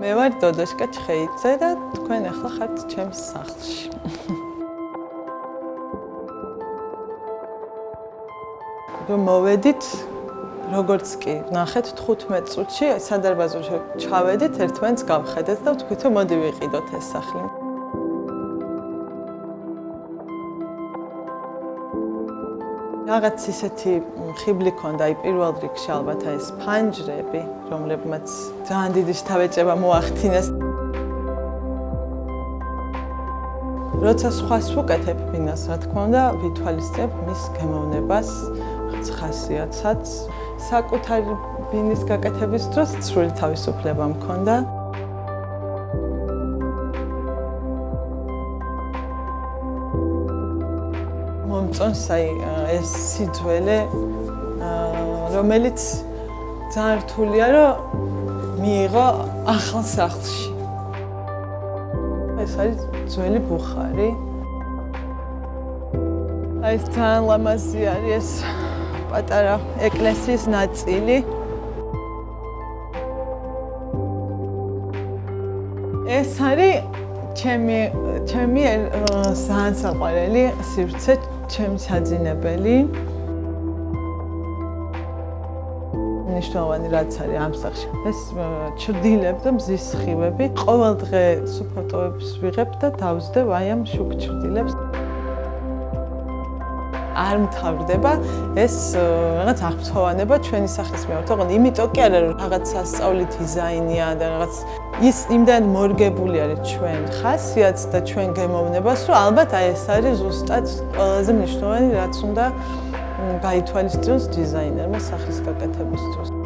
მე ვარ დოდოშკა ჩხეიძე და თქვენ ახლა ხართ ჩემს სახლში. რომ მოვედით როგორც კი ნახეთ 15 წუთში სადარბაზოში ჩავედით ერთმანეთს გავხედეთ და ვთქვით რომ მოდი ვიყიდოთ ეს სახლი. რაღაც ისეთი ხიბლი ქონდა აი პირველ რიგში ალბათ აი ეს ფანჯრები რომლებმაც ძალიან დიდი შთაბეჭება მოახდინეს. როცა სხვას ვუკეთებ ბინას რა თქმა უნდა ვითვალისწინებ მის გემოვნებას ხასიათსაც საკუთარი ბინის გაკეთების დროს სრული თავისუფლება მქონდა მომწონს აი ეს სიძველე რომელიც ძალიან რთულია რომ მიიღო ახალ სახლში. ეს არის ძველი ბუხარი. აი ეს ძალიან ლამაზი არის ეს პატარა ეკლესიის ნაწილი. ეს არის ჩემი ჩემი ძალიან საყვარელი სივრცე ჩემი საძინებელი. ნიშნავანი რაც არის ამ სახში ეს ჩრდილებ და მზის სხივები ყოველ დღე სუფოტოებს ვიღებ და დავზდებ აი ამ შუქ ჩრდილებს არ მთავრდება ეს რაღაც აღფრთოვანება ჩვენი სახის მიმართ. ოღონდ იმიტომ კი არა რომ რაღაც სასწაული დიზაინია და რაღაც ის იმდან მორგებული არის ჩვენ ხასიათს და ჩვენ გემოვნებას, რომ ალბათ აი ეს არის ზუსტად ყველაზე მნიშვნელოვანი რაც უნდა გაითვალისწინოს დიზაინერმა სახის გაკეთების დროს.